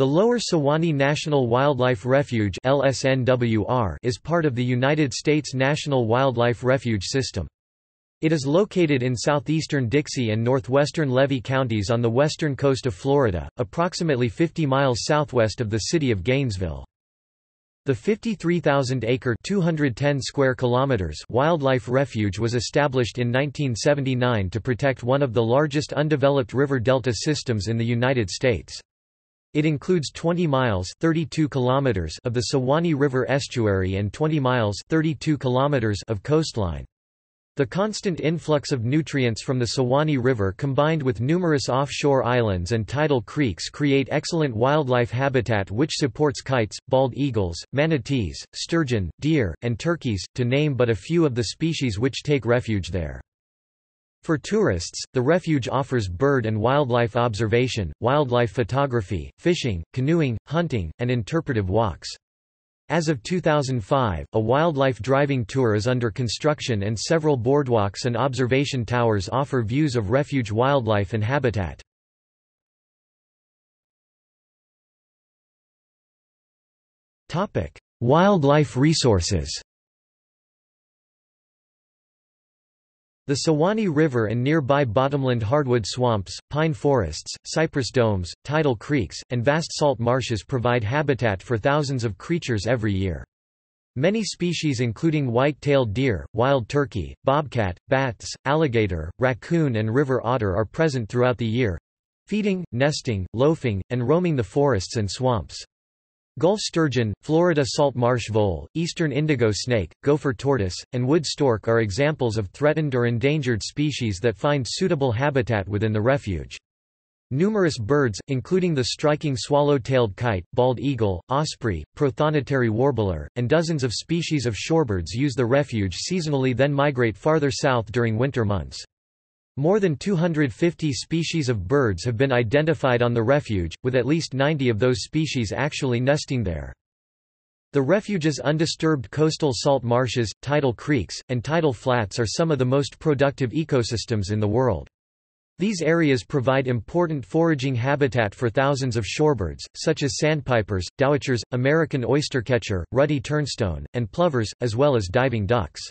The Lower Suwannee National Wildlife Refuge is part of the United States National Wildlife Refuge System. It is located in southeastern Dixie and northwestern Levy counties on the western coast of Florida, approximately 50 miles southwest of the city of Gainesville. The 53,000-acre (210 square kilometers) wildlife refuge was established in 1979 to protect one of the largest undeveloped river delta systems in the United States. It includes 20 miles 32 kilometers of the Suwannee River estuary and 20 miles 32 kilometers of coastline. The constant influx of nutrients from the Suwannee River combined with numerous offshore islands and tidal creeks create excellent wildlife habitat which supports kites, bald eagles, manatees, sturgeon, deer, and turkeys, to name but a few of the species which take refuge there. For tourists, the refuge offers bird and wildlife observation, wildlife photography, fishing, canoeing, hunting, and interpretive walks. As of 2005, a wildlife driving tour is under construction and several boardwalks and observation towers offer views of refuge wildlife and habitat. Wildlife resources The Suwannee River and nearby bottomland hardwood swamps, pine forests, cypress domes, tidal creeks, and vast salt marshes provide habitat for thousands of creatures every year. Many species including white-tailed deer, wild turkey, bobcat, bats, alligator, raccoon and river otter are present throughout the year—feeding, nesting, loafing, and roaming the forests and swamps. Gulf sturgeon, Florida salt marsh vole, eastern indigo snake, gopher tortoise, and wood stork are examples of threatened or endangered species that find suitable habitat within the refuge. Numerous birds, including the striking swallow-tailed kite, bald eagle, osprey, prothonotary warbler, and dozens of species of shorebirds use the refuge seasonally then migrate farther south during winter months. More than 250 species of birds have been identified on the refuge, with at least 90 of those species actually nesting there. The refuge's undisturbed coastal salt marshes, tidal creeks, and tidal flats are some of the most productive ecosystems in the world. These areas provide important foraging habitat for thousands of shorebirds, such as sandpipers, dowitchers, American oystercatcher, ruddy turnstone, and plovers, as well as diving ducks.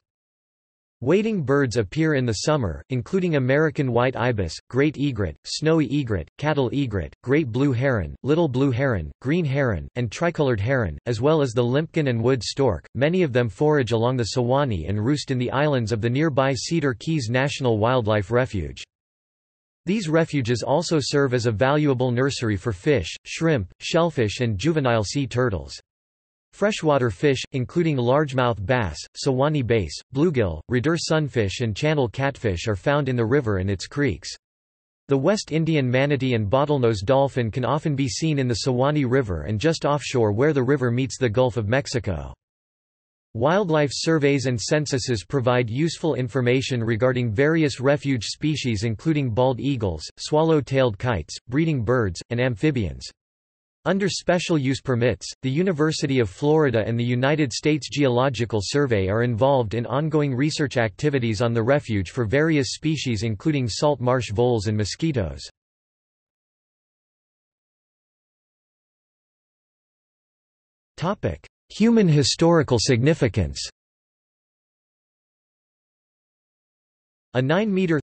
Wading birds appear in the summer, including American white ibis, great egret, snowy egret, cattle egret, great blue heron, little blue heron, green heron, and tricolored heron, as well as the limpkin and wood stork. Many of them forage along the Suwannee and roost in the islands of the nearby Cedar Keys National Wildlife Refuge. These refuges also serve as a valuable nursery for fish, shrimp, shellfish and juvenile sea turtles. Freshwater fish, including largemouth bass, Suwannee bass, bluegill, redear sunfish and channel catfish are found in the river and its creeks. The West Indian manatee and bottlenose dolphin can often be seen in the Suwannee River and just offshore where the river meets the Gulf of Mexico. Wildlife surveys and censuses provide useful information regarding various refuge species including bald eagles, swallow-tailed kites, breeding birds, and amphibians. Under special use permits, the University of Florida and the United States Geological Survey are involved in ongoing research activities on the refuge for various species including salt marsh voles and mosquitoes. Human historical significance A 9-metre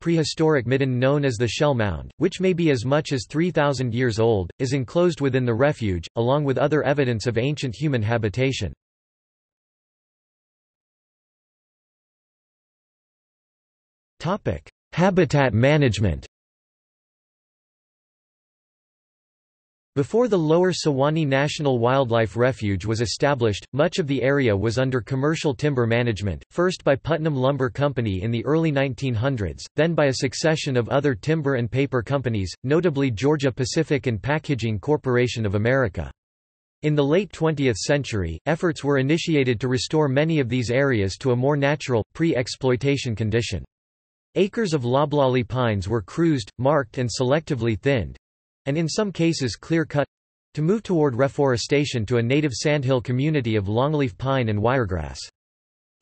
prehistoric midden known as the Shell Mound, which may be as much as 3,000 years old, is enclosed within the refuge, along with other evidence of ancient human habitation. Habitat management Before the Lower Suwannee National Wildlife Refuge was established, much of the area was under commercial timber management, first by Putnam Lumber Company in the early 1900s, then by a succession of other timber and paper companies, notably Georgia Pacific and Packaging Corporation of America. In the late 20th century, efforts were initiated to restore many of these areas to a more natural, pre-exploitation condition. Acres of loblolly pines were cruised, marked and selectively thinned, and in some cases clear-cut to move toward reforestation to a native sandhill community of longleaf pine and wiregrass.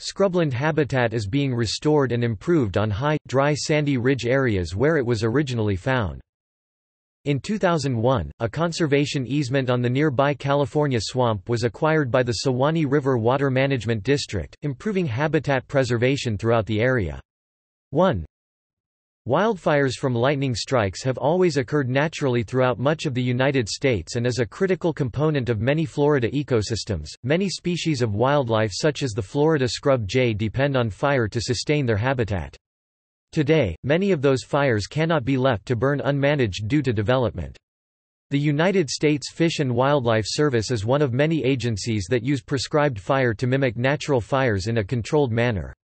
Scrubland habitat is being restored and improved on high, dry sandy ridge areas where it was originally found. In 2001, a conservation easement on the nearby California swamp was acquired by the Suwannee River Water Management District, improving habitat preservation throughout the area. 1. Wildfires from lightning strikes have always occurred naturally throughout much of the United States and is a critical component of many Florida ecosystems. Many species of wildlife such as the Florida scrub jay depend on fire to sustain their habitat. Today, many of those fires cannot be left to burn unmanaged due to development. The United States Fish and Wildlife Service is one of many agencies that use prescribed fire to mimic natural fires in a controlled manner.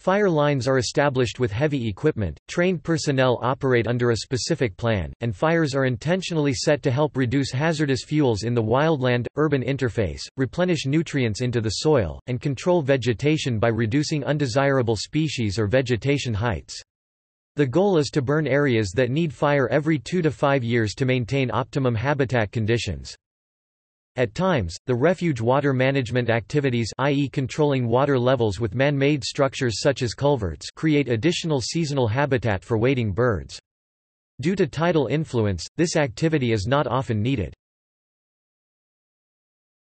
Fire lines are established with heavy equipment, trained personnel operate under a specific plan, and fires are intentionally set to help reduce hazardous fuels in the wildland-urban interface, replenish nutrients into the soil, and control vegetation by reducing undesirable species or vegetation heights. The goal is to burn areas that need fire every two to five years to maintain optimum habitat conditions. At times, the refuge water management activities i.e. controlling water levels with man-made structures such as culverts create additional seasonal habitat for wading birds. Due to tidal influence, this activity is not often needed.